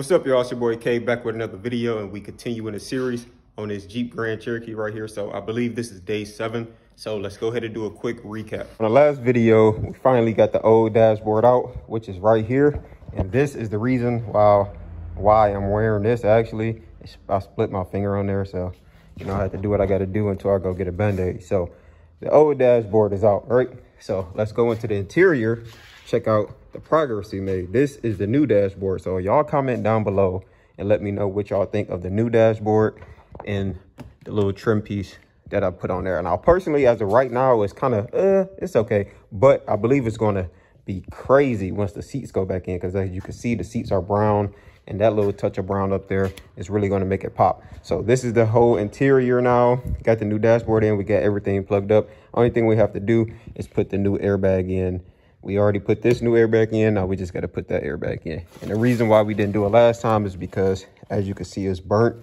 What's up, y'all? It's your boy K back with another video, and we continue in a series on this Jeep Grand Cherokee right here. So I believe this is day seven. So let's go ahead and do a quick recap. On the last video, we finally got the old dashboard out, which is right here. And this is the reason why, why I'm wearing this actually. I split my finger on there, so you know I have to do what I got to do until I go get a band-aid. So the old dashboard is out, right? So let's go into the interior, check out the progress we made. This is the new dashboard. So y'all comment down below and let me know what y'all think of the new dashboard and the little trim piece that I put on there. And I personally, as of right now, it's kind of, uh, it's okay. But I believe it's going to be crazy once the seats go back in. Because as you can see, the seats are brown. And that little touch of brown up there is really going to make it pop. So this is the whole interior now. Got the new dashboard in. We got everything plugged up. Only thing we have to do is put the new airbag in we already put this new airbag in. Now we just got to put that airbag in. And the reason why we didn't do it last time is because, as you can see, it's burnt.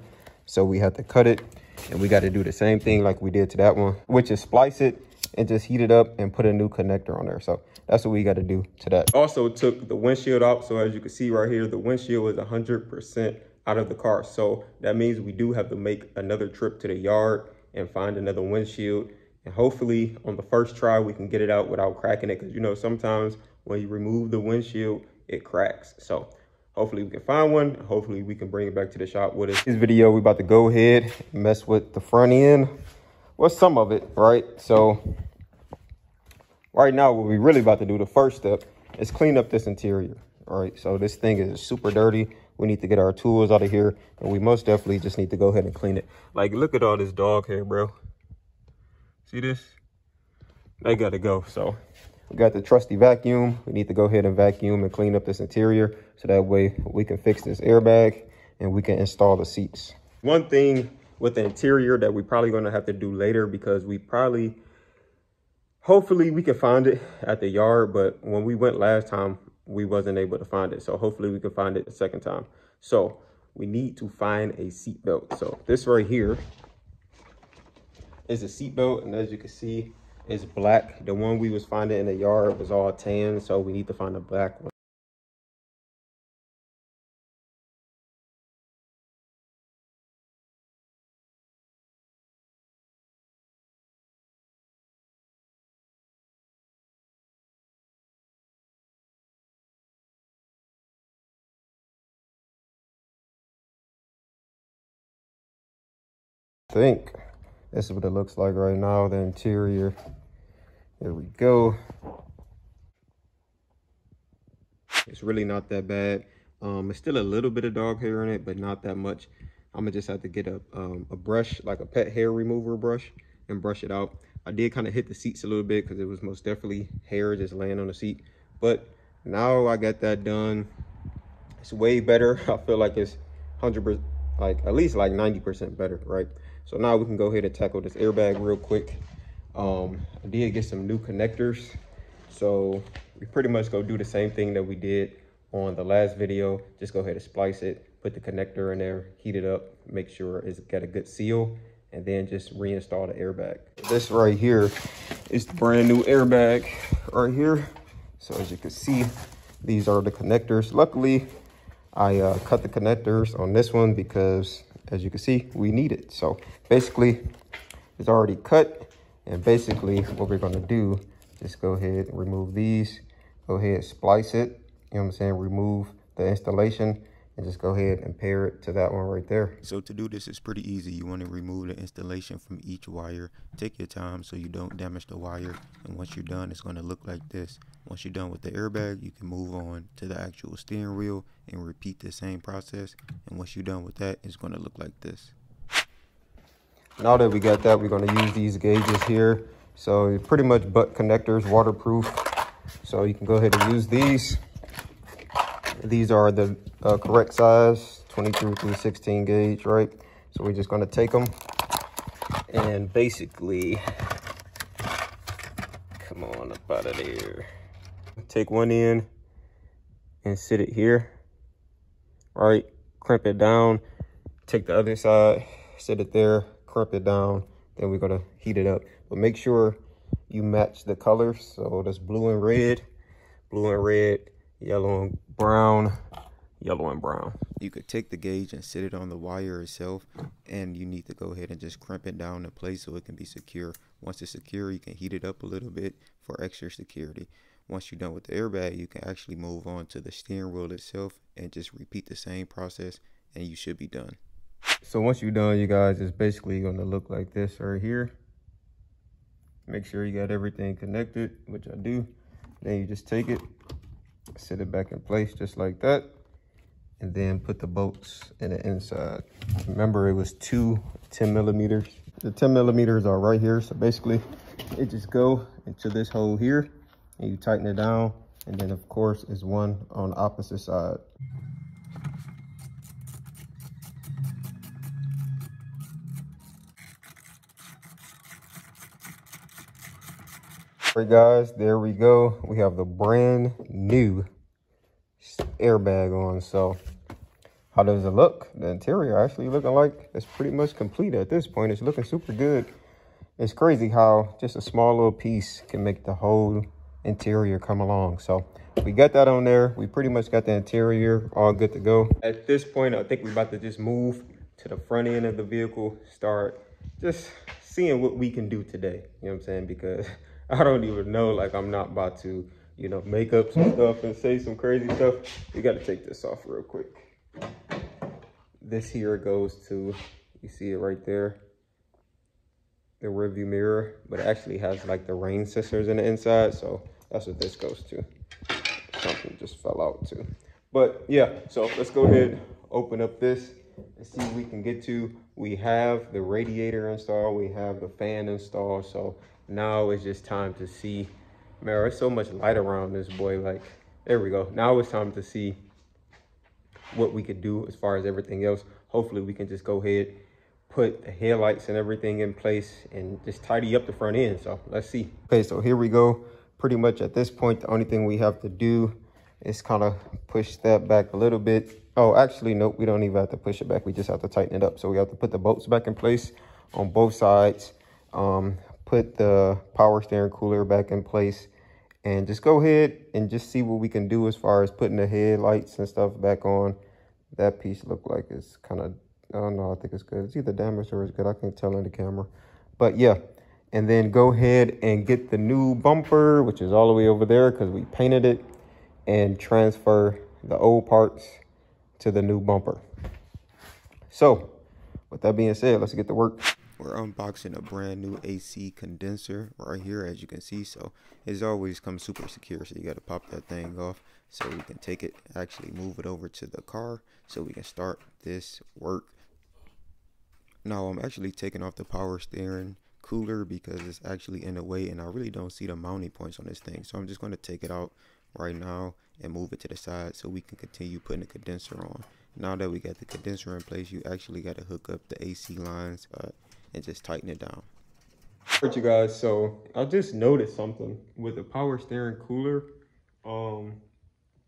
So we had to cut it. And we got to do the same thing like we did to that one, which is splice it and just heat it up and put a new connector on there. So that's what we got to do to that. Also took the windshield out. So as you can see right here, the windshield is 100% out of the car. So that means we do have to make another trip to the yard and find another windshield and hopefully on the first try, we can get it out without cracking it. Because, you know, sometimes when you remove the windshield, it cracks. So hopefully we can find one. Hopefully we can bring it back to the shop with us. This video, we're about to go ahead mess with the front end. Well, some of it, right? So right now, what we really about to do, the first step, is clean up this interior. All right, so this thing is super dirty. We need to get our tools out of here, and we most definitely just need to go ahead and clean it. Like, look at all this dog hair, bro. See this? They got to go. So we got the trusty vacuum. We need to go ahead and vacuum and clean up this interior so that way we can fix this airbag and we can install the seats. One thing with the interior that we're probably going to have to do later because we probably, hopefully we can find it at the yard, but when we went last time, we wasn't able to find it. So hopefully we can find it the second time. So we need to find a seat belt. So this right here is a seatbelt, and as you can see, it's black. The one we was finding in the yard was all tan, so we need to find a black one. think this is what it looks like right now, the interior. There we go. It's really not that bad. Um, it's still a little bit of dog hair in it, but not that much. I'm gonna just have to get a, um, a brush, like a pet hair remover brush and brush it out. I did kind of hit the seats a little bit because it was most definitely hair just laying on the seat. But now I got that done. It's way better. I feel like it's 100%, like at least like 90% better, right? So now we can go ahead and tackle this airbag real quick. Um, I did get some new connectors. So we pretty much go do the same thing that we did on the last video. Just go ahead and splice it, put the connector in there, heat it up, make sure it's got a good seal, and then just reinstall the airbag. This right here is the brand new airbag right here. So as you can see, these are the connectors. Luckily, I uh, cut the connectors on this one because as you can see, we need it. So basically, it's already cut. And basically, what we're gonna do, just go ahead and remove these. Go ahead, splice it. You know what I'm saying? Remove the installation and just go ahead and pair it to that one right there. So to do this is pretty easy. You want to remove the installation from each wire. Take your time so you don't damage the wire. And once you're done, it's going to look like this. Once you're done with the airbag, you can move on to the actual steering wheel and repeat the same process. And once you're done with that, it's going to look like this. Now that we got that, we're going to use these gauges here. So pretty much butt connectors, waterproof. So you can go ahead and use these. These are the uh, correct size, 22 through 16 gauge, right? So we're just gonna take them and basically, come on up out of there. Take one in and sit it here, right? Crimp it down, take the other side, sit it there, crimp it down, then we're gonna heat it up. But make sure you match the colors. So that's blue and red, blue and red, yellow and brown, yellow and brown. you could take the gauge and sit it on the wire itself and you need to go ahead and just crimp it down in place so it can be secure. Once it's secure you can heat it up a little bit for extra security. Once you're done with the airbag you can actually move on to the steering wheel itself and just repeat the same process and you should be done. So once you're done you guys it's basically going to look like this right here. Make sure you got everything connected which i do. Then you just take it set it back in place just like that and then put the bolts in the inside. Remember, it was two 10 millimeters. The 10 millimeters are right here. So basically, it just go into this hole here and you tighten it down. And then of course, is one on the opposite side. All right guys, there we go. We have the brand new airbag on. So how does it look? The interior actually looking like it's pretty much complete at this point. It's looking super good. It's crazy how just a small little piece can make the whole interior come along. So we got that on there. We pretty much got the interior all good to go. At this point, I think we're about to just move to the front end of the vehicle, start just seeing what we can do today. You know what I'm saying? Because I don't even know, like I'm not about to you know, make up some stuff and say some crazy stuff, you got to take this off real quick. This here goes to, you see it right there, the rearview mirror, but it actually has like the rain sensors in the inside. So that's what this goes to. Something just fell out too. But yeah, so let's go ahead, open up this and see what we can get to. We have the radiator installed, we have the fan installed. So now it's just time to see Man, there's so much light around this boy. Like, there we go. Now it's time to see what we could do as far as everything else. Hopefully we can just go ahead, put the headlights and everything in place and just tidy up the front end. So let's see. Okay, so here we go. Pretty much at this point, the only thing we have to do is kind of push that back a little bit. Oh, actually, nope, we don't even have to push it back. We just have to tighten it up. So we have to put the bolts back in place on both sides. Um, put the power steering cooler back in place and just go ahead and just see what we can do as far as putting the headlights and stuff back on. That piece looked like it's kind of, I don't know, I think it's good. It's either damaged or it's good. I can't tell in the camera. But yeah, and then go ahead and get the new bumper, which is all the way over there because we painted it, and transfer the old parts to the new bumper. So, with that being said, let's get to work. We're unboxing a brand new AC condenser right here, as you can see. So it's always comes super secure. So you got to pop that thing off so we can take it, actually move it over to the car so we can start this work. Now I'm actually taking off the power steering cooler because it's actually in the way and I really don't see the mounting points on this thing. So I'm just going to take it out right now and move it to the side so we can continue putting the condenser on. Now that we got the condenser in place, you actually got to hook up the AC lines uh, and just tighten it down. Alright you guys, so I just noticed something with the power steering cooler. Um,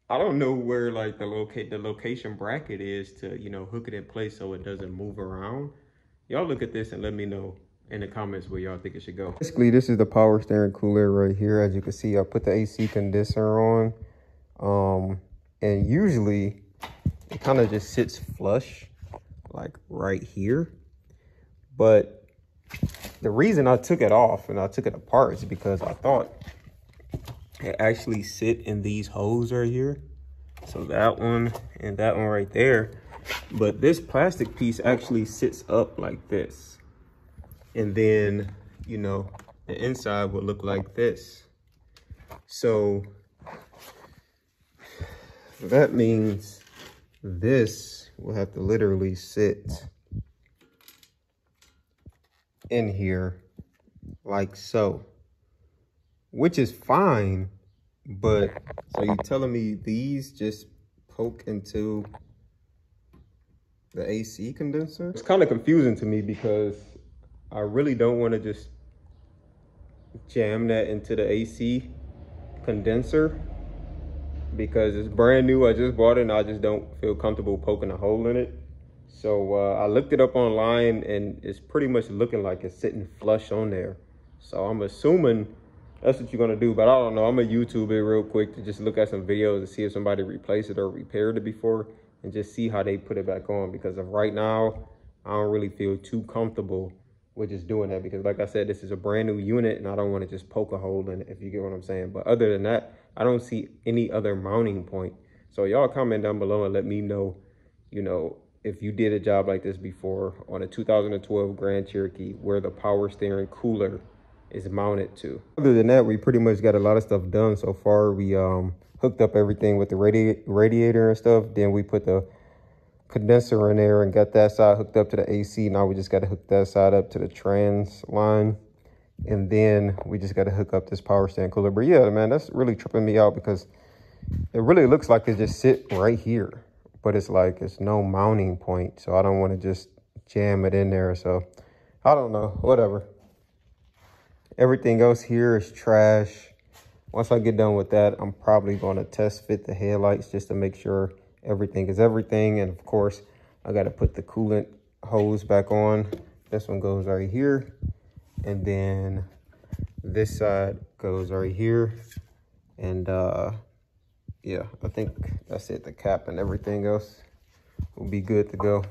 I don't know where like the locate the location bracket is to, you know, hook it in place so it doesn't move around. Y'all look at this and let me know in the comments where y'all think it should go. Basically, this is the power steering cooler right here. As you can see, I put the AC condenser on. Um, and usually it kind of just sits flush like right here. But the reason I took it off and I took it apart is because I thought it actually sit in these holes right here. So that one and that one right there. But this plastic piece actually sits up like this. And then, you know, the inside would look like this. So that means this will have to literally sit in here like so, which is fine. But so you're telling me these just poke into the AC condenser? It's kind of confusing to me because I really don't want to just jam that into the AC condenser because it's brand new. I just bought it and I just don't feel comfortable poking a hole in it. So uh, I looked it up online and it's pretty much looking like it's sitting flush on there. So I'm assuming that's what you're gonna do, but I don't know. I'm gonna YouTube it real quick to just look at some videos to see if somebody replaced it or repaired it before. and just see how they put it back on because of right now, I don't really feel too comfortable with just doing that because like I said, this is a brand new unit and I don't want to just poke a hole in it if you get what I'm saying. But other than that, I don't see any other mounting point. So y'all comment down below and let me know, you know, if you did a job like this before on a 2012 Grand Cherokee where the power steering cooler is mounted to. Other than that, we pretty much got a lot of stuff done so far. We um hooked up everything with the radi radiator and stuff. Then we put the condenser in there and got that side hooked up to the AC. Now we just got to hook that side up to the trans line. And then we just got to hook up this power stand cooler. But yeah, man, that's really tripping me out because it really looks like it just sit right here. But it's like it's no mounting point. So I don't want to just jam it in there. So I don't know, whatever. Everything else here is trash. Once I get done with that, I'm probably going to test fit the headlights just to make sure everything is everything. And of course, I got to put the coolant hose back on. This one goes right here. And then this side goes right here. And uh, yeah, I think that's it. The cap and everything else will be good to go.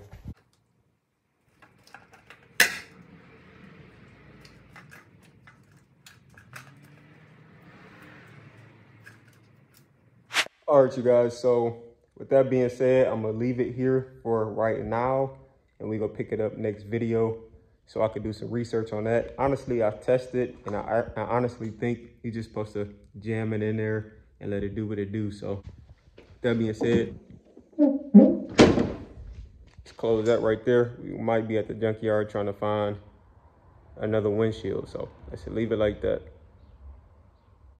All right, you guys. So with that being said, I'm gonna leave it here for right now and we're gonna pick it up next video so I could do some research on that. Honestly, I tested and I, I honestly think you're just supposed to jam it in there and let it do what it do. So that being said, let's close that right there. We might be at the junkyard trying to find another windshield. So let's leave it like that.